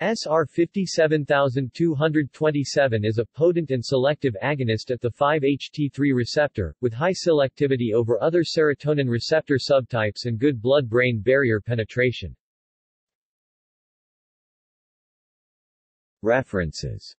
SR 57227 is a potent and selective agonist at the 5-HT3 receptor, with high selectivity over other serotonin receptor subtypes and good blood-brain barrier penetration. References